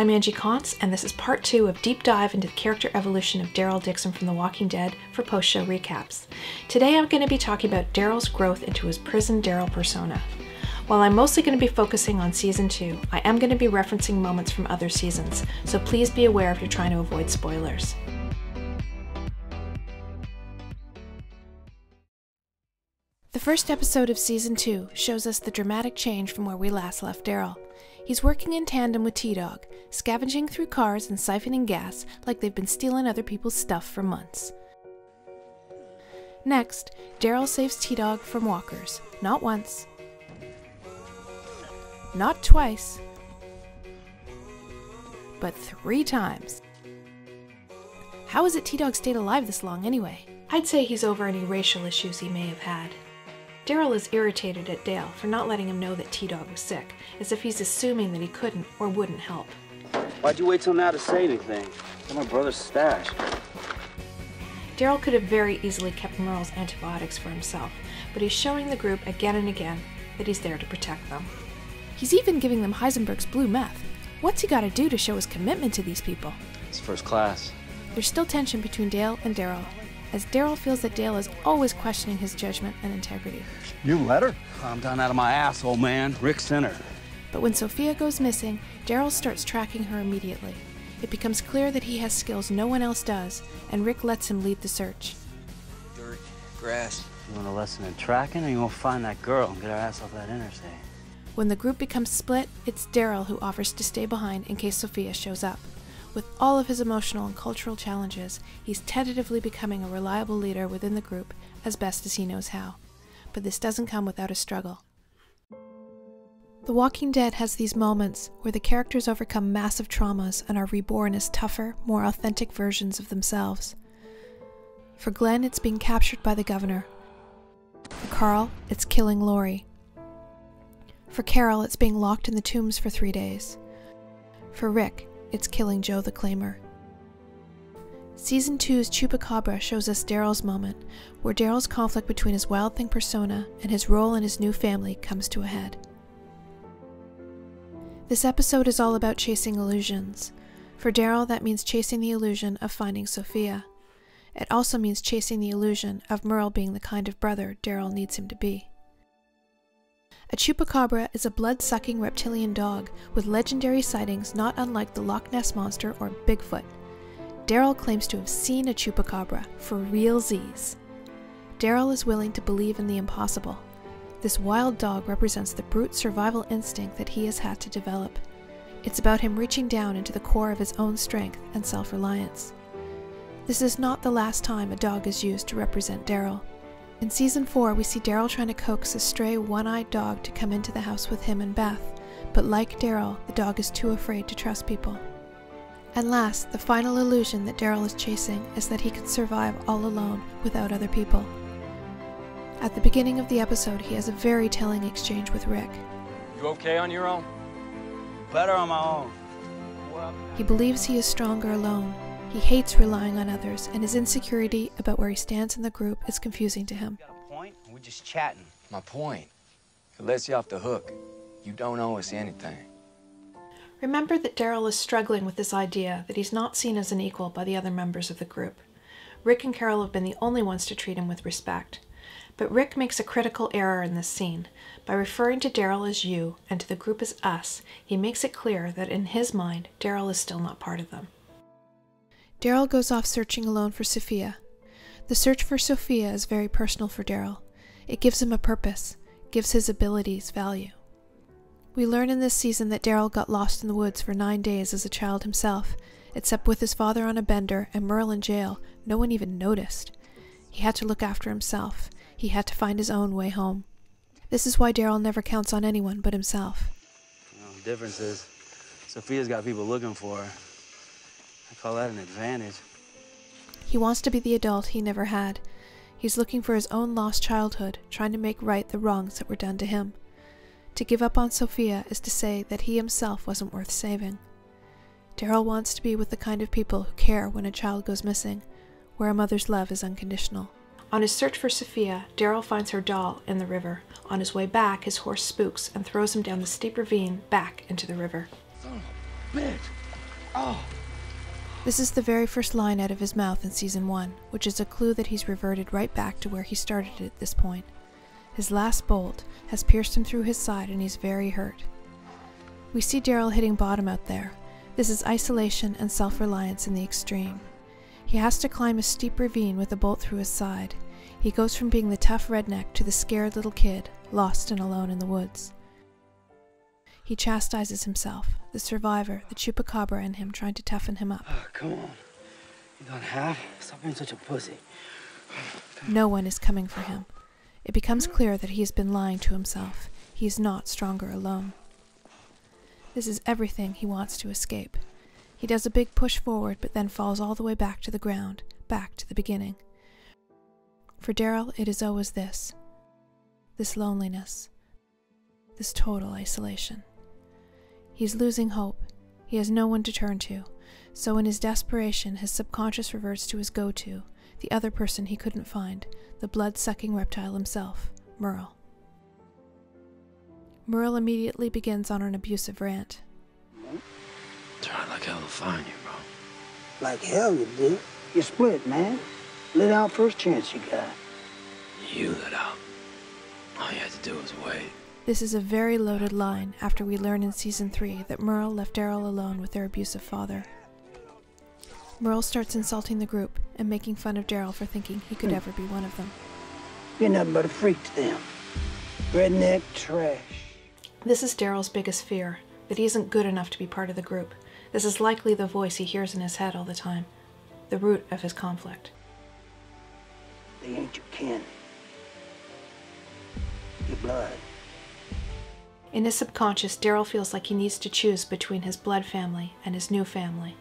I'm Angie Caunce, and this is part two of Deep Dive into the character evolution of Daryl Dixon from The Walking Dead for post show recaps. Today I'm going to be talking about Daryl's growth into his prison Daryl persona. While I'm mostly going to be focusing on season 2, I am going to be referencing moments from other seasons, so please be aware if you're trying to avoid spoilers. The first episode of season 2 shows us the dramatic change from where we last left Daryl. He's working in tandem with T Dog, scavenging through cars and siphoning gas like they've been stealing other people's stuff for months. Next, Daryl saves T Dog from walkers, not once, not twice, but three times. How is it T Dog stayed alive this long anyway? I'd say he's over any racial issues he may have had. Daryl is irritated at Dale for not letting him know that T Dog was sick, as if he's assuming that he couldn't or wouldn't help. Why'd you wait till now to say anything? It's my brother's stash. Daryl could have very easily kept Merle's antibiotics for himself, but he's showing the group again and again that he's there to protect them. He's even giving them Heisenberg's blue meth. What's he got to do to show his commitment to these people? It's first class. There's still tension between Dale and Daryl, as Daryl feels that Dale is always questioning his judgment and integrity. You let her? I'm down out of my ass, old man. Rick Center. But when Sophia goes missing, Daryl starts tracking her immediately. It becomes clear that he has skills no one else does, and Rick lets him lead the search. Dirt, grass. You want a lesson in tracking, or you want to find that girl and get her ass off that interstate? When the group becomes split, it's Daryl who offers to stay behind in case Sophia shows up. With all of his emotional and cultural challenges, he's tentatively becoming a reliable leader within the group as best as he knows how. But this doesn't come without a struggle. The Walking Dead has these moments where the characters overcome massive traumas and are reborn as tougher, more authentic versions of themselves. For Glenn, it's being captured by the governor. For Carl, it's killing Lori. For Carol, it's being locked in the tombs for three days. For Rick, it's killing Joe the Claimer. Season 2's Chupacabra shows us Daryl's moment, where Daryl's conflict between his Wild Thing persona and his role in his new family comes to a head. This episode is all about chasing illusions. For Daryl, that means chasing the illusion of finding Sophia. It also means chasing the illusion of Merle being the kind of brother Daryl needs him to be. A chupacabra is a blood sucking reptilian dog with legendary sightings not unlike the Loch Ness Monster or Bigfoot. Daryl claims to have seen a chupacabra for real Z's. Daryl is willing to believe in the impossible. This wild dog represents the brute survival instinct that he has had to develop. It's about him reaching down into the core of his own strength and self reliance. This is not the last time a dog is used to represent Daryl. In season 4, we see Daryl trying to coax a stray, one eyed dog to come into the house with him and Beth, but like Daryl, the dog is too afraid to trust people. And last, the final illusion that Daryl is chasing is that he could survive all alone without other people. At the beginning of the episode, he has a very telling exchange with Rick. You okay on your own? Better on my own. He believes he is stronger alone, he hates relying on others, and his insecurity about where he stands in the group is confusing to him. Got a point? We're just chatting. My point. It lets you off the hook. You don't owe us anything. Remember that Daryl is struggling with this idea that he's not seen as an equal by the other members of the group. Rick and Carol have been the only ones to treat him with respect. But Rick makes a critical error in this scene. By referring to Daryl as you and to the group as us, he makes it clear that in his mind, Daryl is still not part of them. Daryl goes off searching alone for Sophia. The search for Sophia is very personal for Daryl. It gives him a purpose, gives his abilities value. We learn in this season that Daryl got lost in the woods for nine days as a child himself, except with his father on a bender and Merle in jail, no one even noticed. He had to look after himself. He had to find his own way home. This is why Daryl never counts on anyone but himself. Well, the difference is, Sophia's got people looking for her. I call that an advantage. He wants to be the adult he never had. He's looking for his own lost childhood, trying to make right the wrongs that were done to him. To give up on Sophia is to say that he himself wasn't worth saving. Daryl wants to be with the kind of people who care when a child goes missing, where a mother's love is unconditional. On his search for Sophia, Daryl finds her doll in the river. On his way back, his horse spooks and throws him down the steep ravine back into the river. Son of a bitch. Oh. This is the very first line out of his mouth in season 1, which is a clue that he's reverted right back to where he started at this point. His last bolt has pierced him through his side and he's very hurt. We see Daryl hitting bottom out there. This is isolation and self reliance in the extreme. He has to climb a steep ravine with a bolt through his side. He goes from being the tough redneck to the scared little kid, lost and alone in the woods. He chastises himself, the survivor, the chupacabra in him trying to toughen him up. Oh, come on. You done half? Stop being such a pussy. No one is coming for him. It becomes clear that he has been lying to himself. He is not stronger alone. This is everything he wants to escape. He does a big push forward, but then falls all the way back to the ground, back to the beginning. For Daryl, it is always this this loneliness, this total isolation. He's losing hope. He has no one to turn to. So, in his desperation, his subconscious reverts to his go to, the other person he couldn't find, the blood sucking reptile himself, Merle. Merle immediately begins on an abusive rant. Trying like hell to find you, bro. Like hell you did. You split, man. Lit out first chance you got. You lit out. All you had to do was wait. This is a very loaded line after we learn in season 3 that Merle left Daryl alone with their abusive father. Merle starts insulting the group and making fun of Daryl for thinking he could hmm. ever be one of them. You're nothing but a freak to them. Redneck trash. This is Daryl's biggest fear that he isn't good enough to be part of the group. This is likely the voice he hears in his head all the time, the root of his conflict. They ain't your kin. Your blood. In his subconscious, Daryl feels like he needs to choose between his blood family and his new family.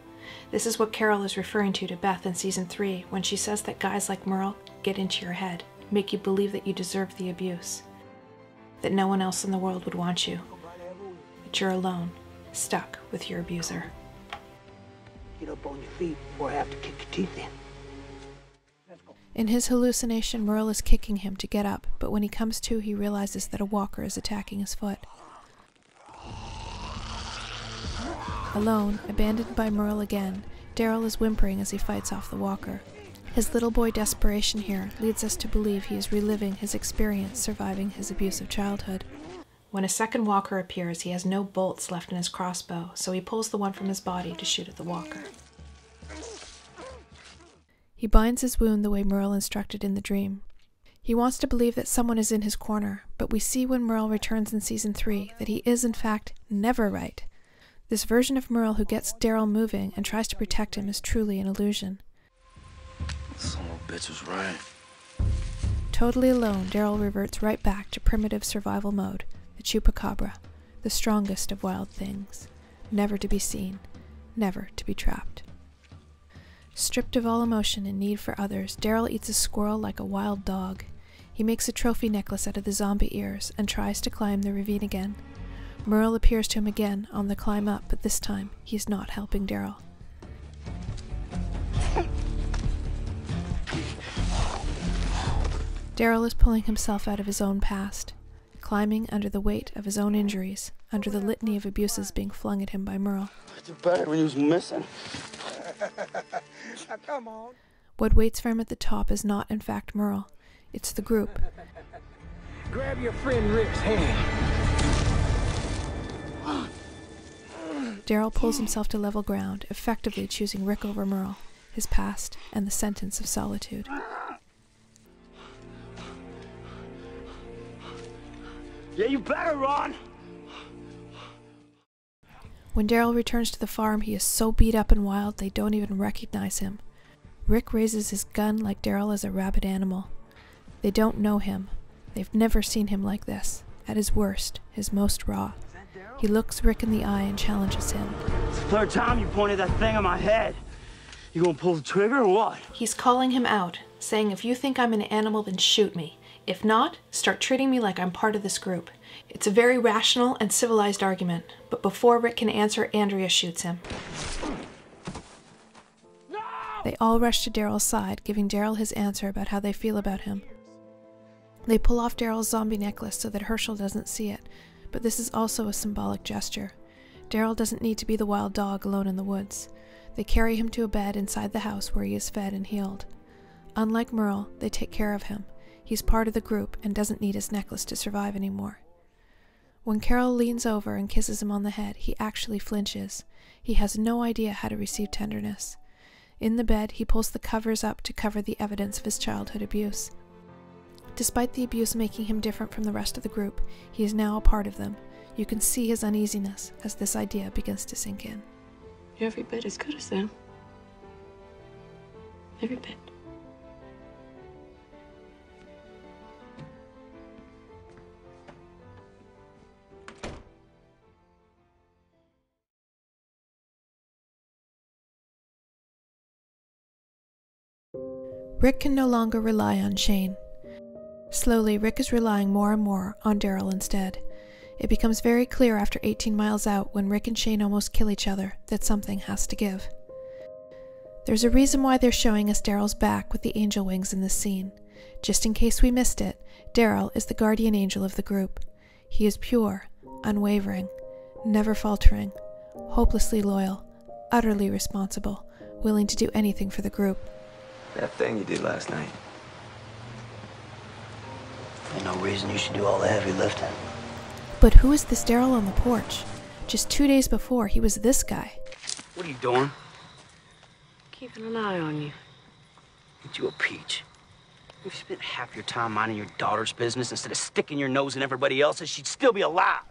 This is what Carol is referring to to Beth in season 3 when she says that guys like Merle get into your head, make you believe that you deserve the abuse, that no one else in the world would want you, that you're alone, stuck with your abuser. Get up on your feet before I have to kick your teeth in. In his hallucination, Merle is kicking him to get up, but when he comes to, he realizes that a walker is attacking his foot. Alone, abandoned by Merle again, Daryl is whimpering as he fights off the walker. His little boy desperation here leads us to believe he is reliving his experience surviving his abusive childhood. When a second walker appears, he has no bolts left in his crossbow, so he pulls the one from his body to shoot at the walker. He binds his wound the way Merle instructed in the dream. He wants to believe that someone is in his corner, but we see when Merle returns in season 3 that he is, in fact, never right. This version of Merle who gets Daryl moving and tries to protect him is truly an illusion. Some little bitch was right. Totally alone, Daryl reverts right back to primitive survival mode, the chupacabra, the strongest of wild things, never to be seen, never to be trapped. Stripped of all emotion and need for others, Daryl eats a squirrel like a wild dog. He makes a trophy necklace out of the zombie ears and tries to climb the ravine again. Merle appears to him again on the climb up, but this time he is not helping Daryl. Daryl is pulling himself out of his own past, climbing under the weight of his own injuries, under the litany of abuses being flung at him by Merle. When you was missing. Now, come on. What waits for him at the top is not, in fact, Merle. It's the group. Grab your friend Rick's hand. Daryl pulls himself to level ground, effectively choosing Rick over Merle, his past, and the sentence of solitude. Yeah, you better run. When Daryl returns to the farm, he is so beat up and wild they don't even recognize him. Rick raises his gun like Daryl is a rabid animal. They don't know him. They've never seen him like this, at his worst, his most raw. He looks Rick in the eye and challenges him. It's the third time you pointed that thing at my head. You gonna pull the trigger or what? He's calling him out, saying, If you think I'm an animal, then shoot me. If not, start treating me like I'm part of this group. It's a very rational and civilized argument, but before Rick can answer, Andrea shoots him. They all rush to Daryl's side, giving Daryl his answer about how they feel about him. They pull off Daryl's zombie necklace so that Hershel doesn't see it, but this is also a symbolic gesture. Daryl doesn't need to be the wild dog alone in the woods. They carry him to a bed inside the house where he is fed and healed. Unlike Merle, they take care of him. He's part of the group and doesn't need his necklace to survive anymore. When Carol leans over and kisses him on the head, he actually flinches. He has no idea how to receive tenderness. In the bed, he pulls the covers up to cover the evidence of his childhood abuse. Despite the abuse making him different from the rest of the group, he is now a part of them. You can see his uneasiness as this idea begins to sink in. You're every bit as good as them. Every bit. Rick can no longer rely on Shane. Slowly, Rick is relying more and more on Daryl instead. It becomes very clear after 18 miles out, when Rick and Shane almost kill each other, that something has to give. There's a reason why they're showing us Daryl's back with the angel wings in this scene. Just in case we missed it, Daryl is the guardian angel of the group. He is pure, unwavering, never faltering, hopelessly loyal, utterly responsible, willing to do anything for the group. That thing you did last night. Ain't no reason you should do all the heavy lifting. But who is this Daryl on the porch? Just two days before, he was this guy. What are you doing? Keeping an eye on you. Get you a peach. If you spent half your time minding your daughter's business instead of sticking your nose in everybody else's, she'd still be alive.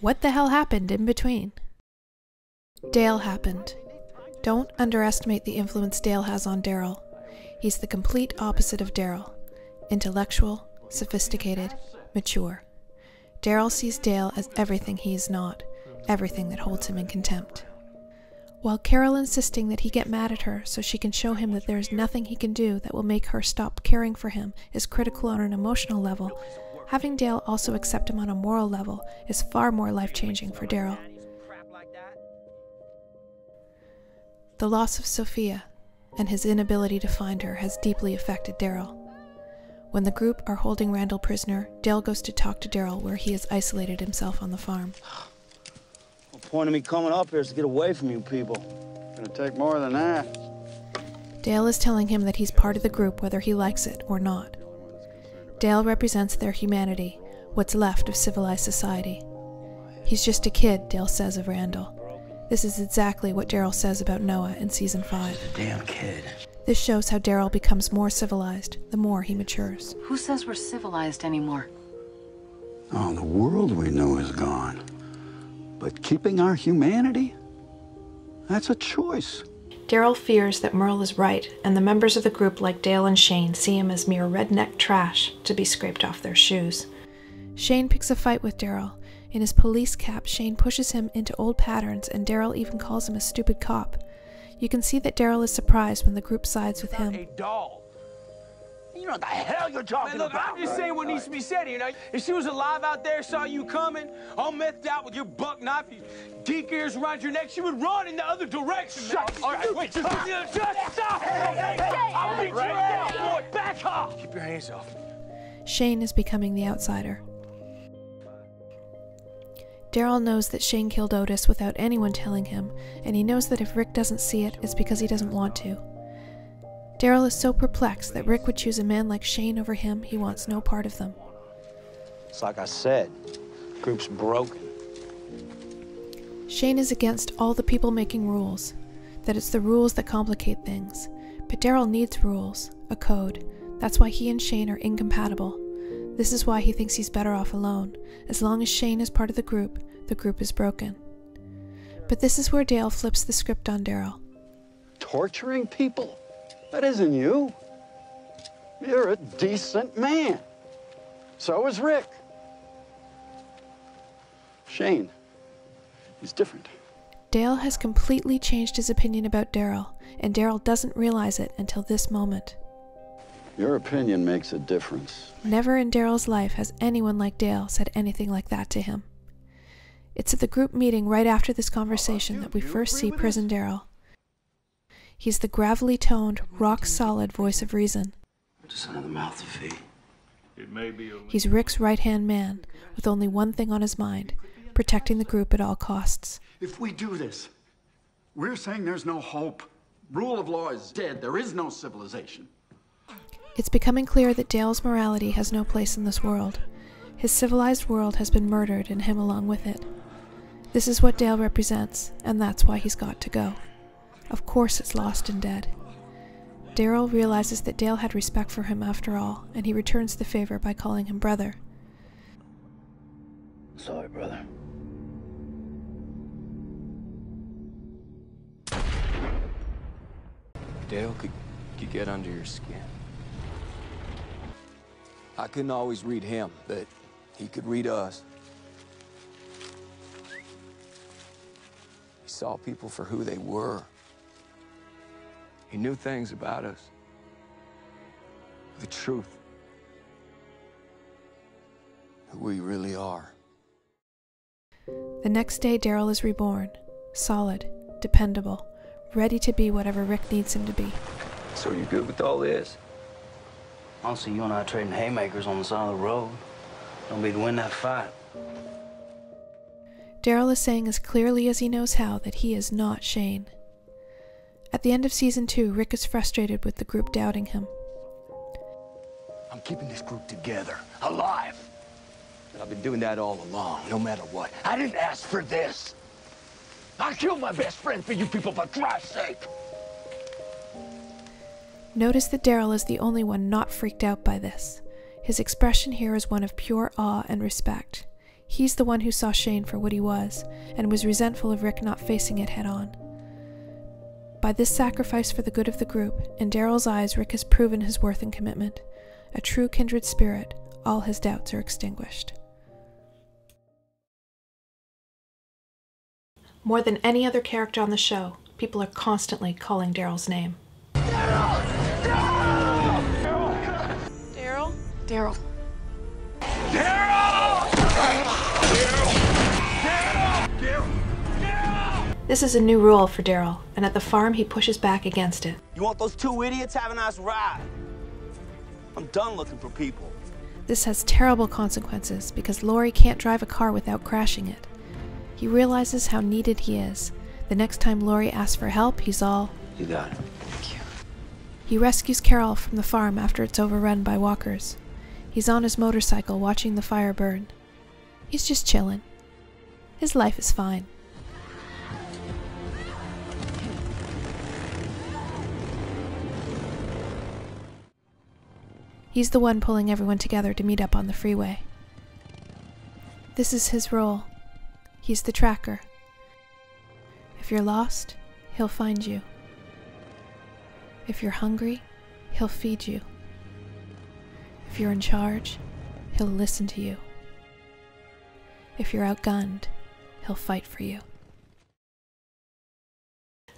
What the hell happened in between? Dale happened. Don't underestimate the influence Dale has on Daryl. He's the complete opposite of Daryl intellectual, sophisticated, mature. Daryl sees Dale as everything he is not, everything that holds him in contempt. While Carol insisting that he get mad at her so she can show him that there is nothing he can do that will make her stop caring for him is critical on an emotional level, having Dale also accept him on a moral level is far more life changing for Daryl. The loss of Sophia and his inability to find her has deeply affected Daryl. When the group are holding Randall prisoner, Dale goes to talk to Daryl where he has isolated himself on the farm. The point of me coming up here is to get away from you people. Gonna take more than that. Dale is telling him that he's part of the group whether he likes it or not. Dale represents their humanity, what's left of civilized society. He's just a kid, Dale says of Randall. This is exactly what Daryl says about Noah in season 5. Damn kid. This shows how Daryl becomes more civilized the more he matures. Who says we're civilized anymore? Oh, the world we know is gone. But keeping our humanity? That's a choice. Daryl fears that Merle is right, and the members of the group, like Dale and Shane, see him as mere redneck trash to be scraped off their shoes. Shane picks a fight with Daryl. In his police cap, Shane pushes him into old patterns, and Daryl even calls him a stupid cop. You can see that Daryl is surprised when the group sides with him. A doll. You know what the hell you're talking Man, look, about. I'm just saying what needs to be said. You know, if she was alive out there, saw you coming, all methed out with your buck knife, your geek ears around your neck, she would run in the other direction. Shut All right, wait, just, just, just stop. Hey, hey, hey, I'll beat right down, boy. Back off. Keep your hands off. Shane is becoming the outsider. Daryl knows that Shane killed Otis without anyone telling him, and he knows that if Rick doesn't see it, it's because he doesn't want to. Daryl is so perplexed that Rick would choose a man like Shane over him, he wants no part of them. It's like I said, group's broken. Shane is against all the people making rules, that it's the rules that complicate things. But Daryl needs rules, a code. That's why he and Shane are incompatible. This is why he thinks he's better off alone. As long as Shane is part of the group, the group is broken. But this is where Dale flips the script on Daryl. Torturing people? That isn't you. You're a decent man. So is Rick. Shane, he's different. Dale has completely changed his opinion about Daryl, and Daryl doesn't realize it until this moment. Your opinion makes a difference. Never in Daryl's life has anyone like Dale said anything like that to him. It's at the group meeting right after this uh, uh, conversation that we first see Prison Daryl. He's the gravelly toned, rock solid voice of reason. Just another mouth to feed. He's Rick's right hand man, with only one thing on his mind protecting the group at all costs. If we do this, we're saying there's no hope. Rule of law is dead. There is no civilization. It's becoming clear that Dale's morality has no place in this world. His civilized world has been murdered and him along with it. This is what Dale represents, and that's why he's got to go. Of course, it's lost and dead. Daryl realizes that Dale had respect for him after all, and he returns the favor by calling him brother. Sorry, brother. Dale could, could get under your skin. I couldn't always read him, but he could read us. Saw people for who they were. He knew things about us. The truth. Who we really are. The next day, Daryl is reborn, solid, dependable, ready to be whatever Rick needs him to be. So you good with all this? I don't see you and I trading haymakers on the side of the road. Don't be to win that fight. Daryl is saying as clearly as he knows how that he is not Shane. At the end of season two, Rick is frustrated with the group doubting him. I'm keeping this group together, alive. And I've been doing that all along, no matter what. I didn't ask for this. I killed my best friend for you people, for Christ's sake. Notice that Daryl is the only one not freaked out by this. His expression here is one of pure awe and respect. He's the one who saw Shane for what he was, and was resentful of Rick not facing it head on. By this sacrifice for the good of the group, in Daryl's eyes, Rick has proven his worth and commitment. A true kindred spirit, all his doubts are extinguished. More than any other character on the show, people are constantly calling Daryl's name. Daryl? Daryl. This is a new rule for Daryl, and at the farm he pushes back against it. You want those two idiots? Have a nice ride. I'm done looking for people. This has terrible consequences because Lori can't drive a car without crashing it. He realizes how needed he is. The next time Lori asks for help, he's all. You got it. Thank you. He rescues Carol from the farm after it's overrun by walkers. He's on his motorcycle watching the fire burn. He's just chillin'. His life is fine. He's the one pulling everyone together to meet up on the freeway. This is his role. He's the tracker. If you're lost, he'll find you. If you're hungry, he'll feed you. If you're in charge, he'll listen to you. If you're outgunned, he'll fight for you.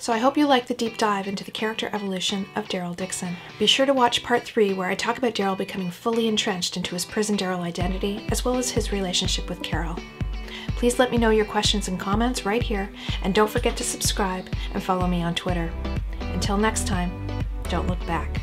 So I hope you liked the deep dive into the character evolution of Daryl Dixon. Be sure to watch part 3 where I talk about Daryl becoming fully entrenched into his prison Daryl identity as well as his relationship with Carol. Please let me know your questions and comments right here and don't forget to subscribe and follow me on Twitter. Until next time, don't look back.